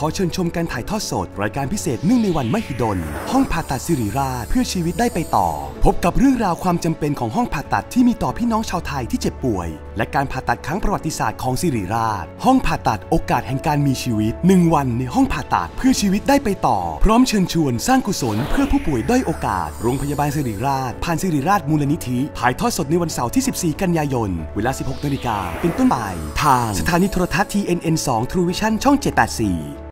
ขอเชิญชมการถ่ายทอดสด รายการพิเศษเนื่องในวันมหิดล ห้องผ่าตัดสิริราชเพื่อชีวิตได้ไปต่อ พบกับเรื่องราวความจำเป็นของห้องผ่าตัดที่มีต่อพี่น้องชาวไทยที่เจ็บป่วย และการผ่าตัดครั้งประวัติศาสตร์ของสิริราช ห้องผ่าตัดโอกาสแห่งการมีชีวิตหนึ่งวันในห้องผ่าตัดเพื่อชีวิตได้ไปต่อ พร้อมเชิญชวนสร้างกุศลเพื่อผู้ป่วยด้อยโอกาส โรงพยาบาลสิริราช ผ่านสิริราชมูลนิธิถ่ายทอดสดในวันเสาร์ที่ 14 กันยายน เวลา 16นาฬิกาเป็นต้นไปทางสถานีโทรทัศน์ TNN 2 True Vision ช่อง 784